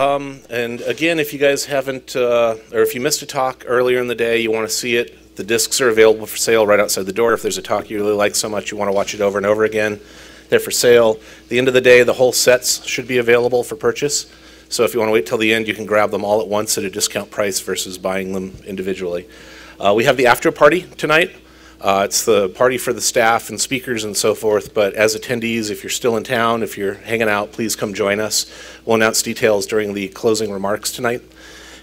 Um, and again, if you guys haven't, uh, or if you missed a talk earlier in the day, you want to see it, the discs are available for sale right outside the door. If there's a talk you really like so much you want to watch it over and over again, they're for sale. At the end of the day, the whole sets should be available for purchase. So if you want to wait till the end, you can grab them all at once at a discount price versus buying them individually. Uh, we have the after party tonight. Uh, it's the party for the staff and speakers and so forth, but as attendees, if you're still in town, if you're hanging out, please come join us. We'll announce details during the closing remarks tonight.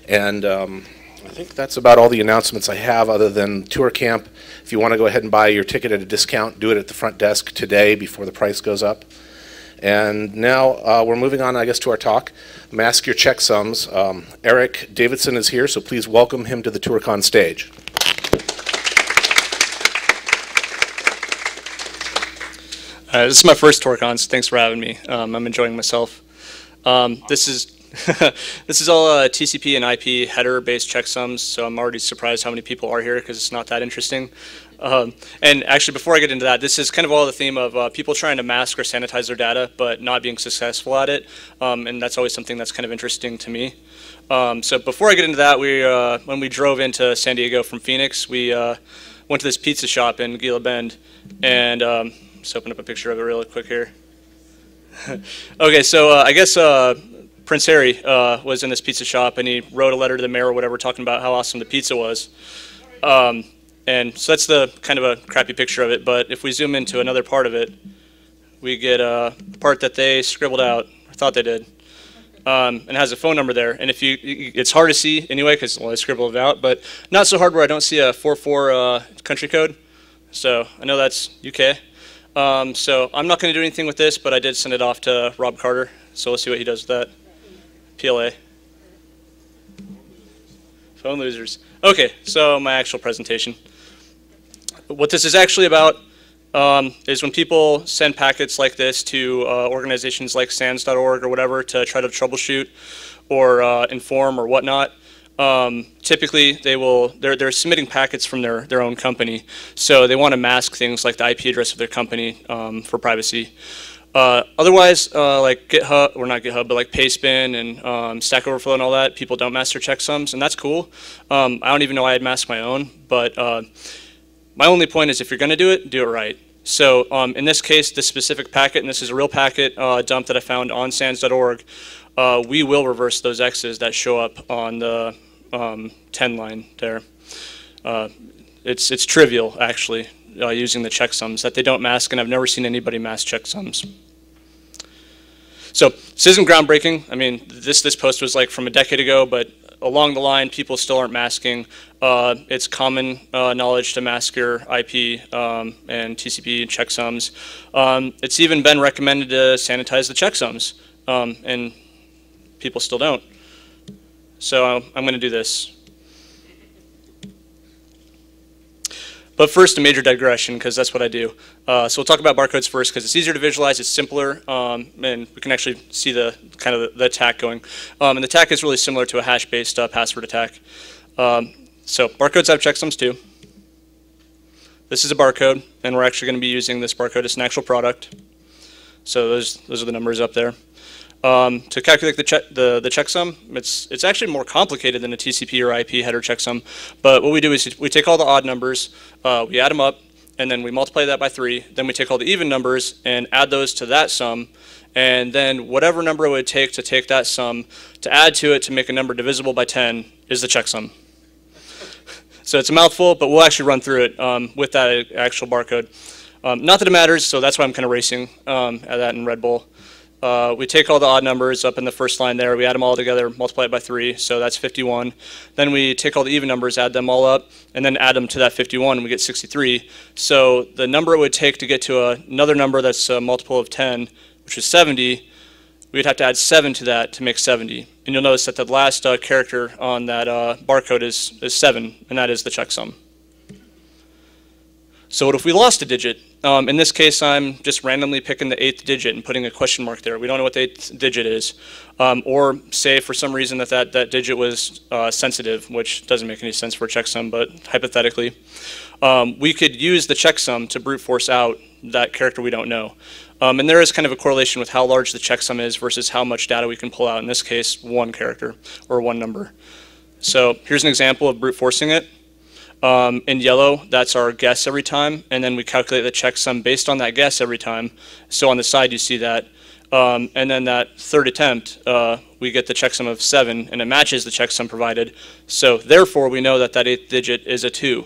And um, I think that's about all the announcements I have other than ToorCamp. If you want to go ahead and buy your ticket at a discount, do it at the front desk today before the price goes up. And now uh, we're moving on, I guess, to our talk. Mask your checksums. Um, Eric Davidson is here, so please welcome him to the ToorCon stage. Uh, this is my first ToorCon, so thanks for having me. Um, I'm enjoying myself. Um, this is this is all uh, TCP and IP header-based checksums, so I'm already surprised how many people are here because it's not that interesting. Um, and actually, before I get into that, this is kind of all the theme of uh, people trying to mask or sanitize their data, but not being successful at it. Um, and that's always something that's kind of interesting to me. Um, so before I get into that, we uh, when we drove into San Diego from Phoenix, we uh, went to this pizza shop in Gila Bend, and um, just open up a picture of it really quick here. okay, so uh, I guess uh, Prince Harry uh, was in this pizza shop and he wrote a letter to the mayor or whatever talking about how awesome the pizza was. Um, and so that's the kind of a crappy picture of it. But if we zoom into another part of it, we get a part that they scribbled out, I thought they did, um, and has a phone number there. And if you, it's hard to see anyway because well, I scribbled it out, but not so hard where I don't see a 4-4 uh, country code. So I know that's UK. Um, so I'm not going to do anything with this, but I did send it off to Rob Carter. So let's see what he does with that. PLA. Phone losers. Okay, so my actual presentation. What this is actually about um, is when people send packets like this to uh, organizations like SANS.org or whatever to try to troubleshoot or uh, inform or whatnot. Um, typically, they will they're, they're submitting packets from their, their own company, so they want to mask things like the IP address of their company um, for privacy. Uh, otherwise, uh, like GitHub, or not GitHub, but like Pastebin and um, Stack Overflow and all that, people don't mask their checksums, and that's cool. Um, I don't even know why I had masked my own, but uh, my only point is if you're going to do it, do it right. So um, in this case, this specific packet, and this is a real packet uh, dump that I found on sans.org, uh, we will reverse those X's that show up on the um, 10 line there. Uh, it's, it's trivial, actually, uh, using the checksums that they don't mask, and I've never seen anybody mask checksums. So this isn't groundbreaking. I mean, this, this post was like from a decade ago, but along the line, people still aren't masking. Uh, it's common uh, knowledge to mask your IP um, and TCP checksums. Um, it's even been recommended to sanitize the checksums, um, and people still don't. So I'm going to do this. But first, a major digression, because that's what I do. Uh, so we'll talk about barcodes first, because it's easier to visualize, it's simpler, um, and we can actually see the kind of the, the attack going. Um, and the attack is really similar to a hash-based uh, password attack. Um, so barcodes have checksums too. This is a barcode, and we're actually going to be using this barcode as an actual product. So those, those are the numbers up there. Um, to calculate the, che the, the checksum, it's, it's actually more complicated than a TCP or IP header checksum. But what we do is we take all the odd numbers, uh, we add them up, and then we multiply that by 3. Then we take all the even numbers and add those to that sum. And then whatever number it would take to take that sum, to add to it to make a number divisible by 10 is the checksum. so it's a mouthful, but we'll actually run through it um, with that actual barcode. Um, not that it matters, so that's why I'm kind of racing um, at that in Red Bull. Uh, we take all the odd numbers up in the first line there, we add them all together, multiply it by 3, so that's 51. Then we take all the even numbers, add them all up, and then add them to that 51, and we get 63. So the number it would take to get to a, another number that's a multiple of 10, which is 70, we'd have to add 7 to that to make 70. And you'll notice that the last uh, character on that uh, barcode is, is 7, and that is the checksum. So what if we lost a digit? Um, in this case, I'm just randomly picking the eighth digit and putting a question mark there. We don't know what the eighth digit is. Um, or say for some reason that that, that digit was uh, sensitive, which doesn't make any sense for a checksum, but hypothetically. Um, we could use the checksum to brute force out that character we don't know. Um, and there is kind of a correlation with how large the checksum is versus how much data we can pull out. In this case, one character or one number. So here's an example of brute forcing it. Um, in yellow, that's our guess every time, and then we calculate the checksum based on that guess every time. So on the side, you see that. Um, and then that third attempt, uh, we get the checksum of 7, and it matches the checksum provided. So therefore, we know that that eighth digit is a 2.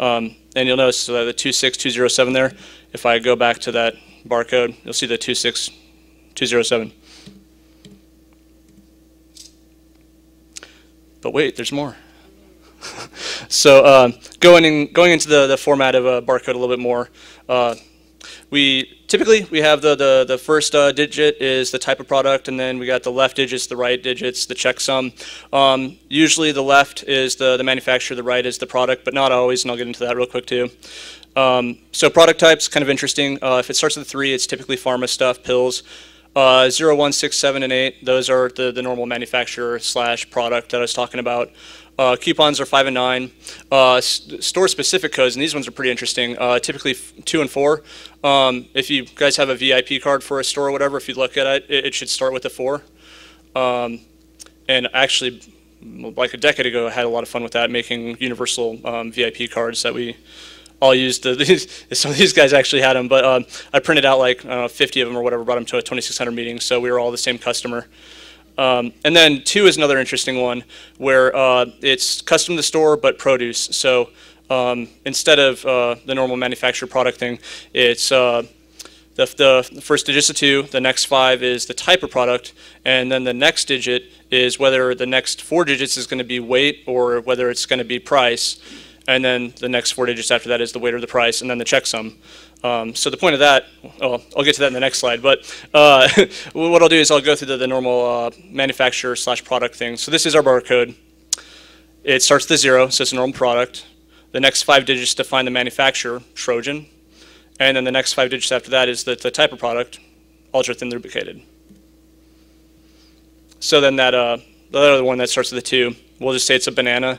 Um, and you'll notice uh, the 26207 there. If I go back to that barcode, you'll see the 26207. But wait, there's more. so uh, going, in, going into the, the format of a barcode a little bit more, uh, we typically we have the the, the first uh, digit is the type of product, and then we got the left digits, the right digits, the checksum. Um, usually the left is the the manufacturer, the right is the product, but not always, and I'll get into that real quick too. Um, so product types kind of interesting. Uh, if it starts with three, it's typically pharma stuff, pills. Uh, 0, 1, 6, 7, and 8, those are the, the normal manufacturer slash product that I was talking about. Uh, coupons are 5 and 9. Uh, store-specific codes, and these ones are pretty interesting, uh, typically 2 and 4. Um, if you guys have a VIP card for a store or whatever, if you look at it, it, it should start with a 4. Um, and actually, like a decade ago, I had a lot of fun with that, making universal um, VIP cards that we all used. The, these, some of these guys actually had them, but um, I printed out like know, 50 of them or whatever, brought them to a 2600 meeting, so we were all the same customer. Um, and then two is another interesting one where uh, it's custom to store but produce. So um, instead of uh, the normal manufacturer product thing, it's uh, the, the, first digit is a two, the next five is the type of product, and then the next digit is whether the next four digits is going to be weight or whether it's going to be price. And then the next four digits after that is the weight or the price, and then the checksum. Um, so the point of that, oh, I'll get to that in the next slide, but uh, what I'll do is I'll go through the, the normal uh, manufacturer slash product thing. So this is our barcode. It starts with a zero, so it's a normal product. The next five digits define the manufacturer, Trojan. And then the next five digits after that is the, the type of product, ultra thin lubricated. So then that uh, the other one that starts with a two, we'll just say it's a banana.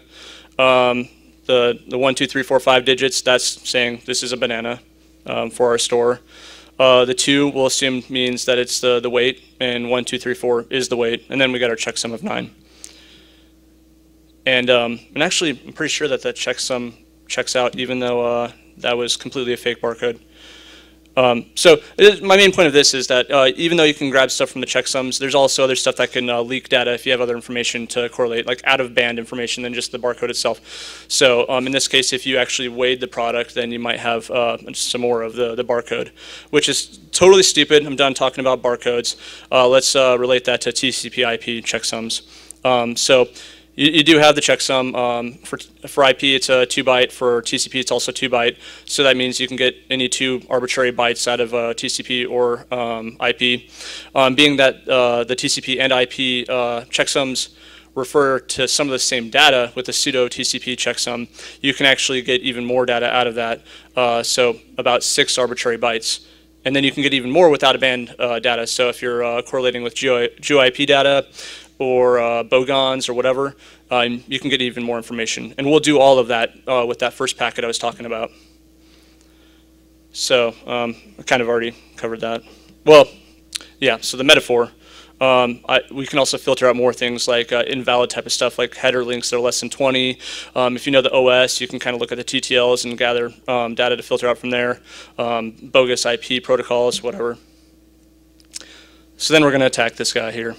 Um, the, the one, two, three, four, five digits, that's saying this is a banana um, for our store. Uh, the two we'll assume means that it's the, the weight, and one, two, three, four is the weight, and then we got our checksum of nine. And, um, and actually, I'm pretty sure that that checksum checks out, even though uh, that was completely a fake barcode. Um, so my main point of this is that uh, even though you can grab stuff from the checksums, there's also other stuff that can uh, leak data if you have other information to correlate, like out-of-band information than just the barcode itself. So um, in this case, if you actually weighed the product, then you might have uh, some more of the, the barcode, which is totally stupid. I'm done talking about barcodes. Uh, let's uh, relate that to TCP IP checksums. Um, so you, you do have the checksum. Um, for, for IP, it's a 2 byte. For TCP, it's also 2 byte. So that means you can get any two arbitrary bytes out of uh, TCP or um, IP. Um, being that uh, the TCP and IP uh, checksums refer to some of the same data with the pseudo TCP checksum, you can actually get even more data out of that. Uh, so about six arbitrary bytes. And then you can get even more without a band uh, data. So if you're uh, correlating with GeoIP data, or uh, bogons or whatever, um, you can get even more information. And we'll do all of that uh, with that first packet I was talking about. So um, I kind of already covered that. Well, yeah, so the metaphor. Um, I, we can also filter out more things like uh, invalid type of stuff, like header lengths that are less than 20. Um, if you know the OS, you can kind of look at the TTLs and gather um, data to filter out from there. Um, bogus IP protocols, whatever. So then we're going to attack this guy here.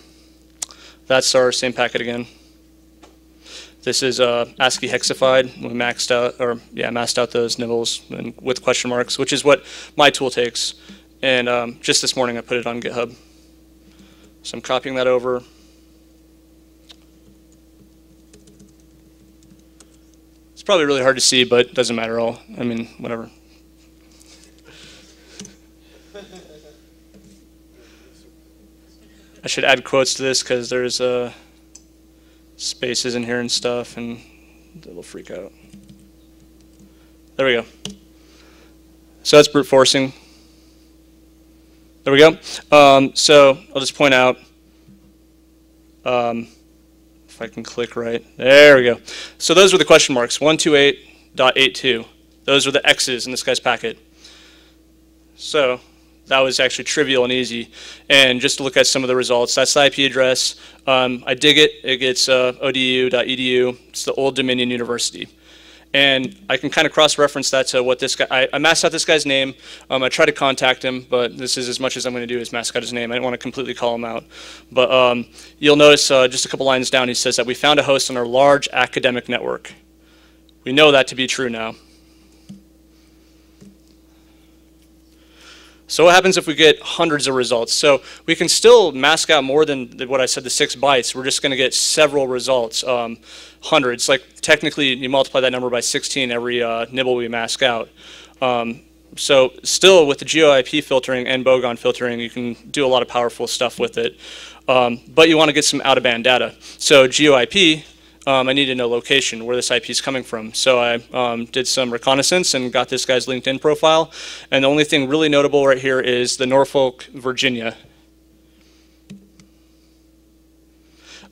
That's our same packet again. This is uh, ASCII hexified. We maxed out, or yeah, masked out those nibbles and with question marks, which is what my tool takes. And um, just this morning, I put it on GitHub. So I'm copying that over. It's probably really hard to see, but it doesn't matter at all. I mean, whatever. I should add quotes to this because there's uh, spaces in here and stuff, and it'll freak out. There we go. So that's brute forcing. There we go. Um, so I'll just point out, um, if I can click right, there we go. So those were the question marks, 128.82. Those are the X's in this guy's packet. So that was actually trivial and easy. And just to look at some of the results, that's the IP address. Um, I dig it. It gets uh, odu.edu. It's the Old Dominion University. And I can kind of cross-reference that to what this guy, I, I masked out this guy's name. Um, I tried to contact him, but this is as much as I'm going to do is mask out his name. I didn't want to completely call him out. But um, you'll notice uh, just a couple lines down, he says that we found a host on our large academic network. We know that to be true now. So what happens if we get hundreds of results? So we can still mask out more than what I said, the six bytes. We're just going to get several results, um, hundreds. Like technically, you multiply that number by 16 every uh, nibble we mask out. Um, so still with the GeoIP filtering and Bogon filtering, you can do a lot of powerful stuff with it. Um, but you want to get some out-of-band data. So GeoIP um, I need to know location, where this IP is coming from. So I um, did some reconnaissance and got this guy's LinkedIn profile. And the only thing really notable right here is the Norfolk, Virginia.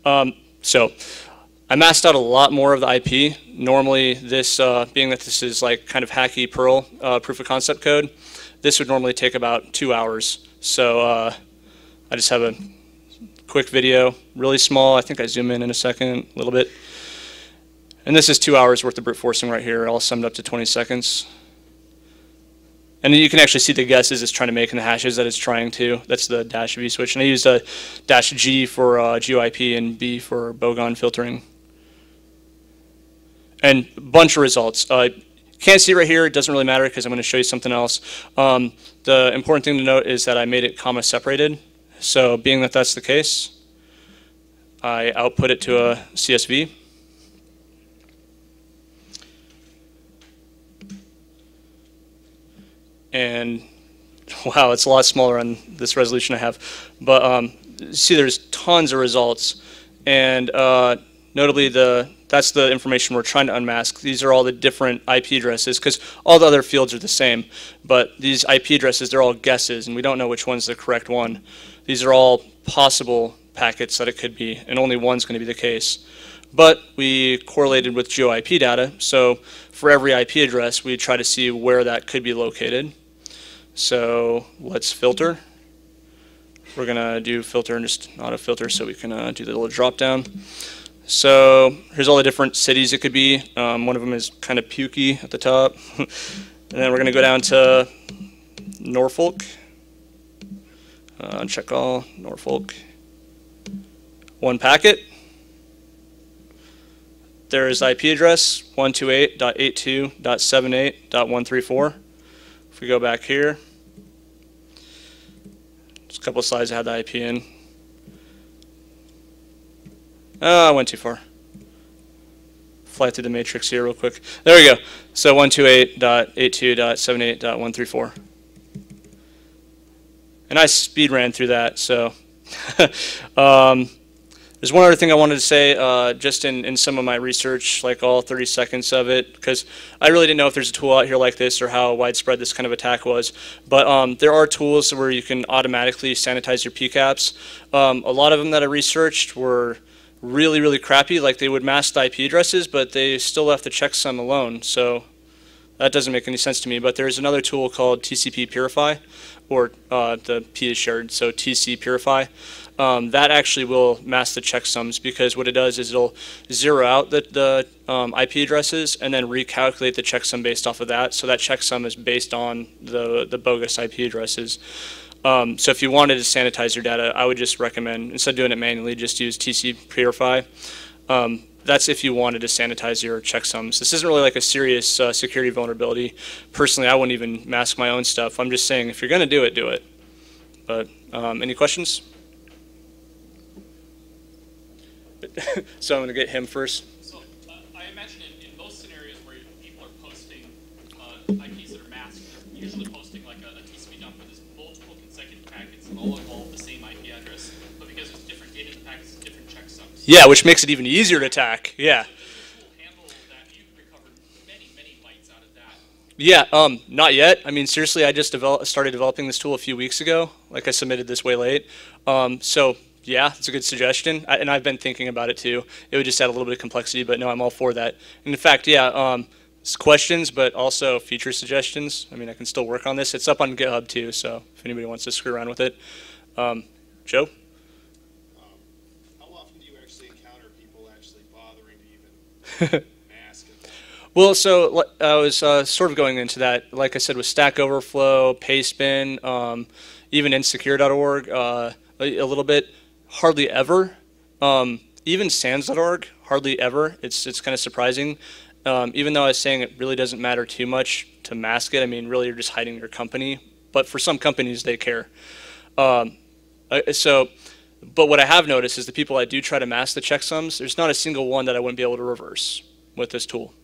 Um, so I masked out a lot more of the IP. Normally this, uh, being that this is like kind of hacky Perl uh, proof of concept code, this would normally take about two hours. So uh, I just have a quick video, really small. I think I zoom in in a second, a little bit. And this is two hours worth of brute forcing right here, all summed up to 20 seconds. And you can actually see the guesses it's trying to make and the hashes that it's trying to. That's the dash V switch. And I used a dash G for uh, GeoIP and B for Bogon filtering. And a bunch of results. Uh, can't see right here, it doesn't really matter because I'm going to show you something else. Um, the important thing to note is that I made it comma separated. So being that that's the case, I output it to a CSV. And wow, it's a lot smaller on this resolution I have. But um, see, there's tons of results. And uh, notably, the that's the information we're trying to unmask. These are all the different IP addresses because all the other fields are the same. But these IP addresses, they're all guesses, and we don't know which one's the correct one. These are all possible packets that it could be, and only one's going to be the case. But we correlated with GeoIP data, so for every IP address, we try to see where that could be located. So let's filter. We're going to do filter and just auto filter so we can uh, do the little drop down. So here's all the different cities it could be. Um, one of them is kind of pukey at the top. and then we're going to go down to Norfolk. Uh, check all, Norfolk. One packet. There is IP address 128.82.78.134. If we go back here, just a couple slides that had the IP in. Oh, I went too far. Fly through the matrix here real quick. There we go. So 128.82.78.134 and I speed ran through that. So um, there's one other thing I wanted to say uh, just in, in some of my research, like all 30 seconds of it, because I really didn't know if there's a tool out here like this or how widespread this kind of attack was. But um, there are tools where you can automatically sanitize your PCAPs. Um, a lot of them that I researched were really, really crappy, like they would mask the IP addresses, but they still left the checksum alone. So that doesn't make any sense to me. But there's another tool called TCP Purify, or uh, the P is shared, so TC Purify. Um, that actually will mask the checksums because what it does is it'll zero out the, the um, IP addresses and then recalculate the checksum based off of that. So that checksum is based on the, the bogus IP addresses. Um, so if you wanted to sanitize your data, I would just recommend, instead of doing it manually, just use TC Purify. Um, that's if you wanted to sanitize your checksums. This isn't really like a serious uh, security vulnerability. Personally, I wouldn't even mask my own stuff. I'm just saying if you're going to do it, do it. But um, any questions? so I'm going to get him first. So uh, I imagine in, in, most scenarios where people are posting uh, IPs that are masked, they're usually posting like a, a TCP dump with multiple consecutive packets all involve the same IP address. Because it's different data in the packets, different checksums. Yeah, which makes it even easier to attack. Yeah. Yeah, um, not yet. I mean, seriously, I just develop, started developing this tool a few weeks ago. Like I submitted this way late. Um, so yeah, it's a good suggestion, I, and I've been thinking about it too. It would just add a little bit of complexity, but no, I'm all for that. And in fact, yeah, um, questions, but also feature suggestions. I mean, I can still work on this. It's up on GitHub too, so if anybody wants to screw around with it. Um, Joe? How often do you actually encounter people actually bothering to even mask it? Well, so I was uh, sort of going into that. Like I said, with Stack Overflow, Pastebin, um, even Insecure.org, uh, a, a little bit. Hardly ever. Um, even Sans.org, hardly ever. It's it's kind of surprising. Um, even though I was saying it really doesn't matter too much to mask it. I mean, really, you're just hiding your company. But for some companies, they care. Um, so, but what I have noticed is the people I do try to mask the checksums, there's not a single one that I wouldn't be able to reverse with this tool.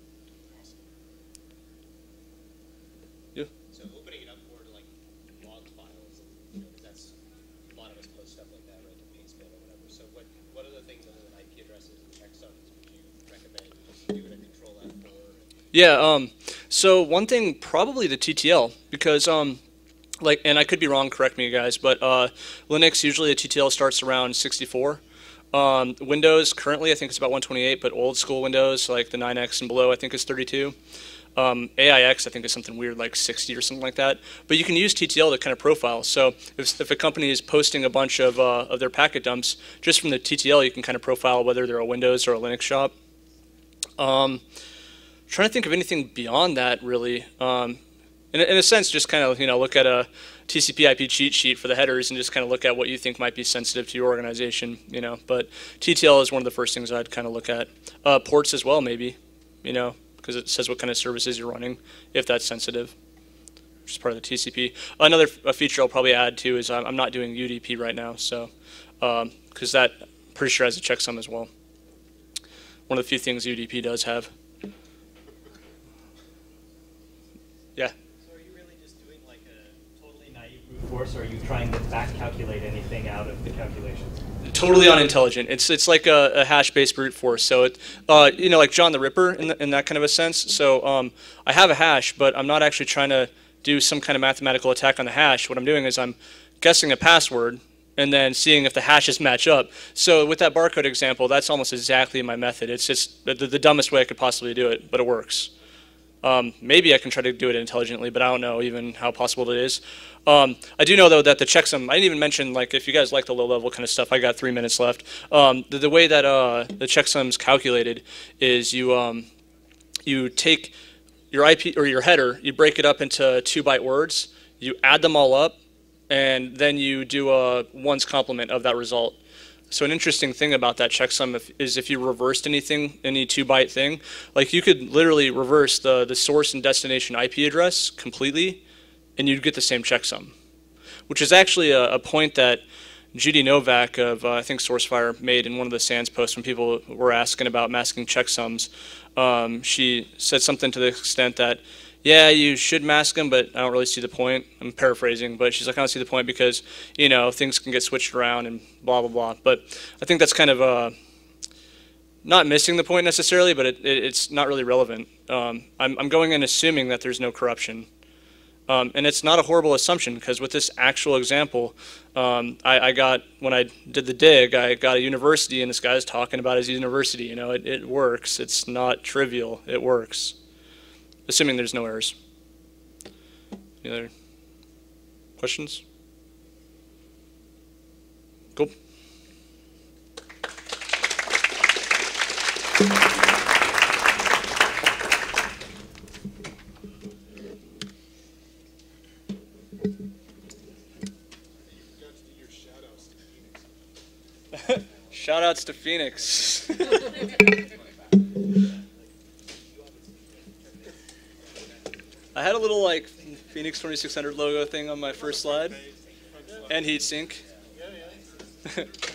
So opening it up more to like log files, you know, 'cause that's, a lot of us post stuff like that, right, to Pastebin or whatever. So what, what other things other than IP addresses and checksums would you recommend just doing a control F4? Yeah. Um, so one thing, probably the TTL, because um, like, and I could be wrong. Correct me, guys. But uh, Linux usually the TTL starts around 64. Um, Windows currently I think it's about 128, but old school Windows like the 9X and below I think is 32. Um, AIX I think is something weird like 60 or something like that. But you can use TTL to kind of profile. So if, if a company is posting a bunch of uh, of their packet dumps, just from the TTL you can kind of profile whether they're a Windows or a Linux shop. Um, trying to think of anything beyond that really. Um, in, a- in a sense, just kind of you know look at a TCP/IP cheat sheet for the headers and just kind of look at what you think might be sensitive to your organization. You know, but TTL is one of the first things I'd kind of look at. Uh, ports as well, maybe. You know, because it says what kind of services you're running if that's sensitive. Which is part of the TCP. Another feature I'll probably add too is I'm, I'm not doing UDP right now, so because that pretty sure has a checksum as well. One of the few things UDP does have. So are you really just doing like a totally or are you trying to back calculate anything out of the calculations? totally unintelligent. It's it's like a, a hash-based brute force. So it, uh, you know, like John the Ripper in, the, in that kind of a sense. So um, I have a hash, but I'm not actually trying to do some kind of mathematical attack on the hash. What I'm doing is I'm guessing a password and then seeing if the hashes match up. So with that barcode example, that's almost exactly my method. It's just the, the dumbest way I could possibly do it, but it works. Um, maybe I can try to do it intelligently, but I don't know even how possible it is. Um, I do know though that the checksum. I didn't even mention like if you guys like the low level kind of stuff. I got three minutes left. Um, the, the way that uh, the checksum's calculated is you um, you take your IP or your header, you break it up into two byte words, you add them all up, and then you do a one's complement of that result. So an interesting thing about that checksum if, is if you reversed anything, any two byte thing, like you could literally reverse the, the source and destination IP address completely, and you'd get the same checksum, which is actually a, a point that Judy Novak of uh, I think SourceFire made in one of the SANS posts when people were asking about masking checksums. Um, she said something to the extent that, yeah, you should mask them, but I don't really see the point. I'm paraphrasing, but she's like, I don't see the point because you know things can get switched around and blah blah blah. But I think that's kind of uh, not missing the point necessarily, but it, it, it's not really relevant. Um, I'm, I'm going in assuming that there's no corruption. Um, and it's not a horrible assumption because with this actual example, um, I, I got when I did the dig, I got a university, and this guy's talking about his university. You know, it, it works. It's not trivial. It works, assuming there's no errors. Any other questions? Cool. Got to do your shout outs to Phoenix. had a little like Phoenix 2600 logo thing on my first slide and heat heatsink.